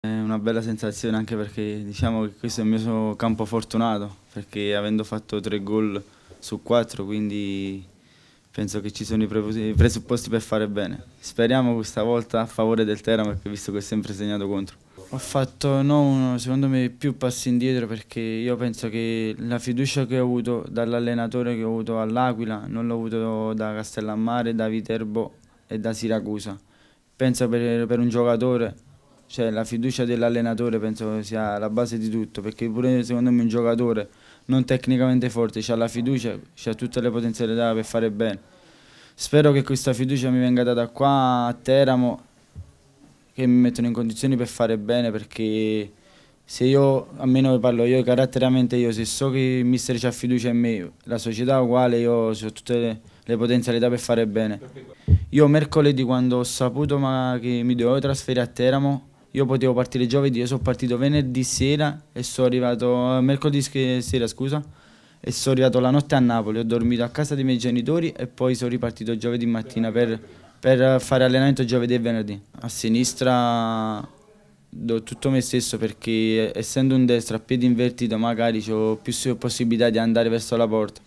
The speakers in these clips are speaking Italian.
È una bella sensazione anche perché diciamo che questo è il mio campo fortunato, perché avendo fatto tre gol su quattro, quindi penso che ci sono i presupposti per fare bene. Speriamo questa volta a favore del Teramo, perché visto che ho sempre segnato contro. Ho fatto no, uno, secondo me più passi indietro perché io penso che la fiducia che ho avuto dall'allenatore che ho avuto all'Aquila non l'ho avuto da Castellammare, da Viterbo e da Siracusa. Penso per, per un giocatore cioè, la fiducia dell'allenatore penso sia la base di tutto, perché pure secondo me un giocatore non tecnicamente forte ha la fiducia, ha tutte le potenzialità per fare bene. Spero che questa fiducia mi venga data qua a Teramo, che mi mettono in condizioni per fare bene, perché se io, almeno parlo io caratterialmente io, se so che il mister ha fiducia in me, la società è uguale, io ho tutte le, le potenzialità per fare bene. Io mercoledì quando ho saputo che mi dovevo trasferire a Teramo, io potevo partire giovedì, io sono partito venerdì sera e sono arrivato mercoledì sera, scusa, e sono arrivato la notte a Napoli, ho dormito a casa dei miei genitori e poi sono ripartito giovedì mattina per, per fare allenamento giovedì e venerdì. A sinistra do tutto me stesso perché essendo un destro a piedi invertito magari ho più possibilità di andare verso la porta.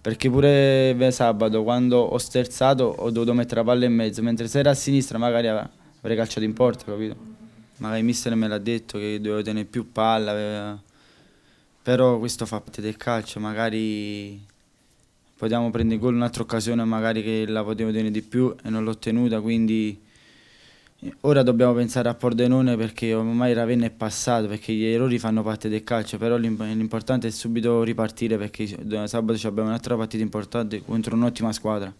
Perché pure sabato quando ho sterzato ho dovuto mettere la palla in mezzo, mentre se era a sinistra magari avrei calciato in porta, capito? Magari il mister me l'ha detto che dovevo tenere più palla, però questo fa parte del calcio, magari potevamo prendere gol un'altra occasione, magari che la potevo tenere di più e non l'ho tenuta, quindi ora dobbiamo pensare a Pordenone perché ormai Ravenna è passato, perché gli errori fanno parte del calcio, però l'importante è subito ripartire perché sabato abbiamo un'altra partita importante contro un'ottima squadra.